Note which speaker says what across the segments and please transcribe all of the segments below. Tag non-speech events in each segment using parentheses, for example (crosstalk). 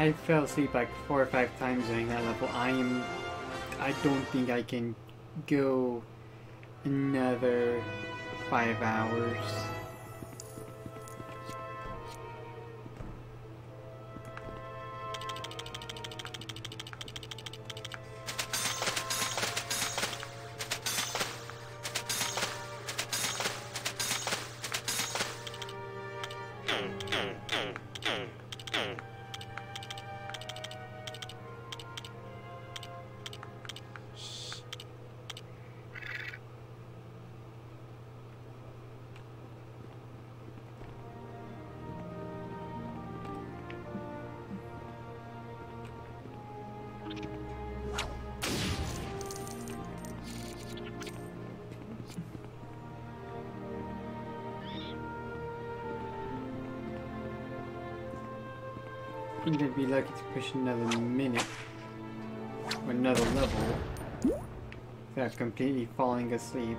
Speaker 1: I fell asleep like four or five times during that level. I am. I don't think I can go another five hours. Think I'd be lucky to push another minute or another level without completely falling asleep.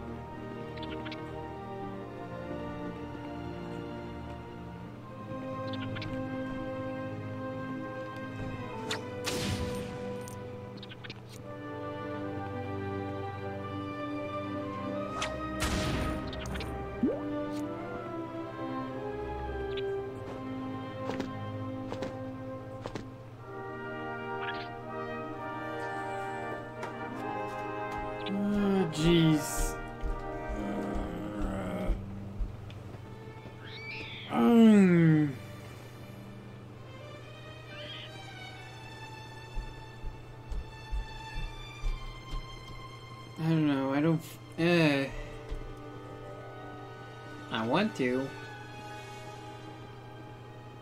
Speaker 1: Want to,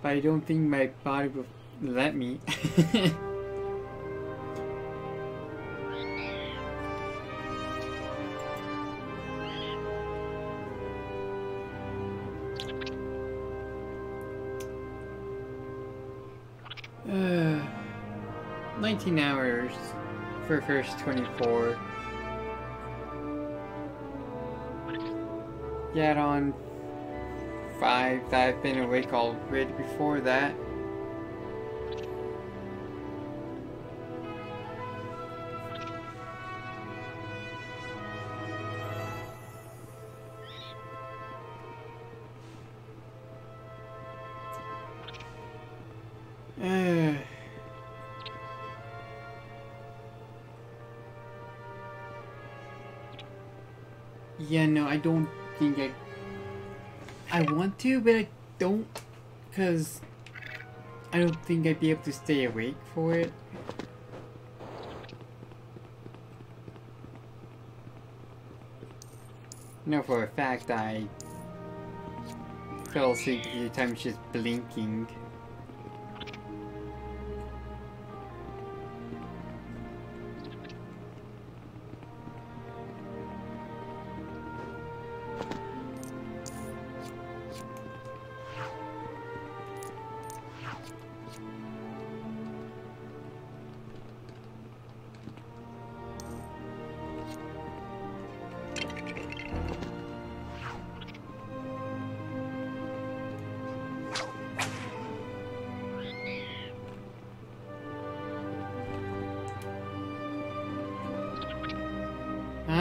Speaker 1: but I don't think my body will let me. Uh, (laughs) (sighs) 19 hours for first 24. Get on 5 that I've been awake already before that. I don't think I'd be able to stay awake for it. No, for a fact, I fell asleep a few times just blinking.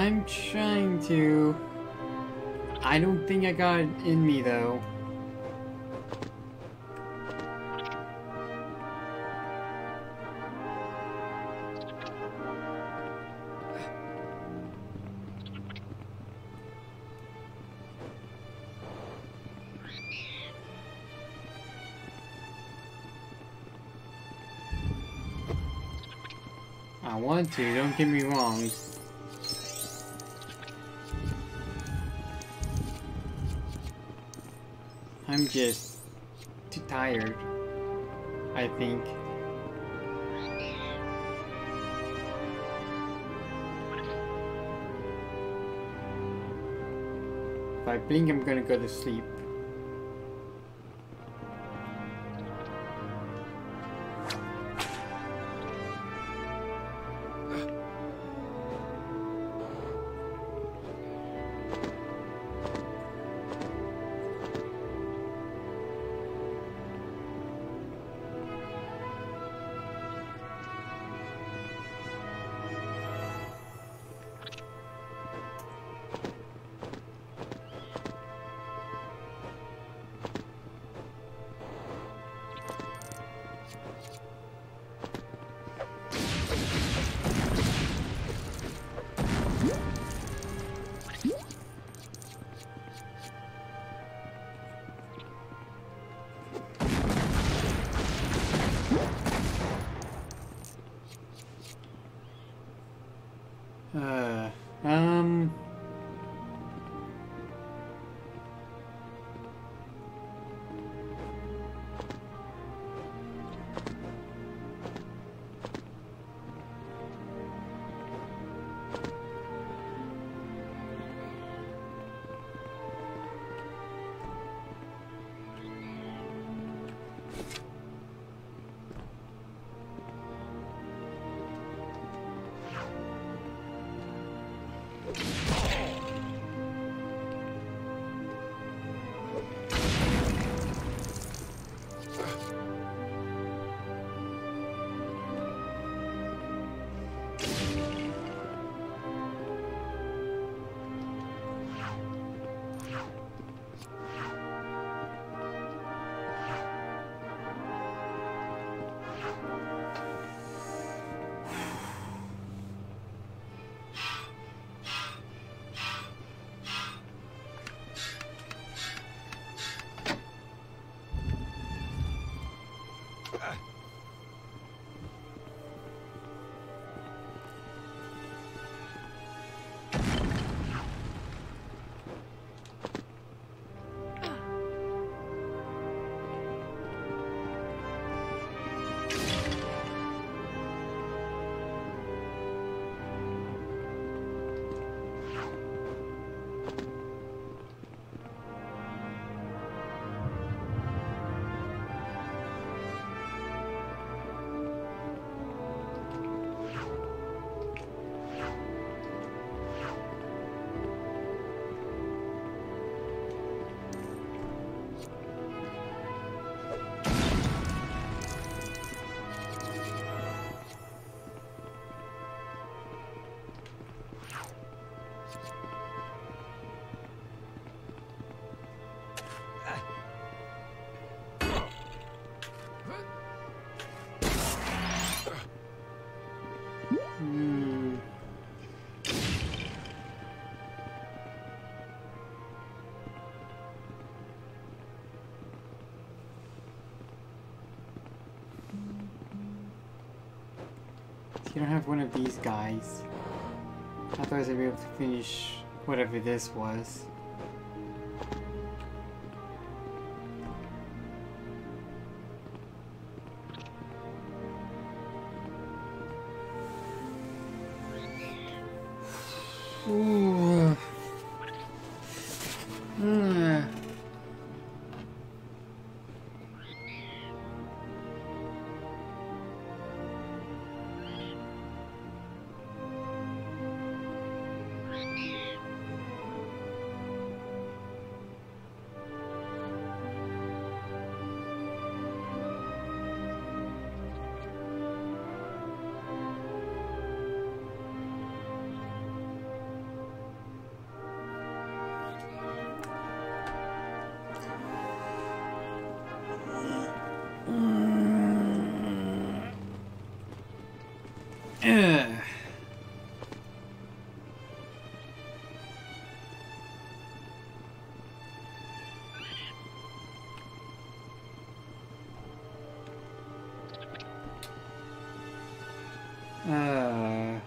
Speaker 1: I'm trying to. I don't think I got it in me though. I want to, don't get me wrong. I'm just too tired. I think. If I blink, I'm gonna go to sleep. You don't have one of these guys. Otherwise I'd be able to finish whatever this was. Uh.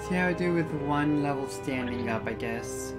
Speaker 1: See how I do with one level standing up, I guess.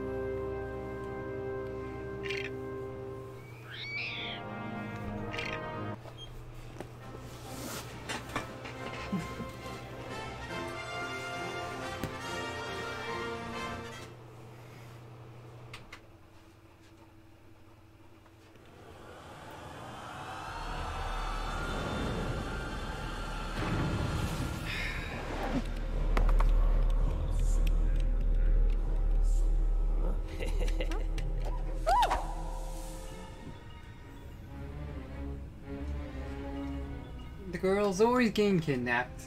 Speaker 1: The girl's always getting kidnapped.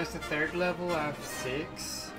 Speaker 1: I that's the third level out of six.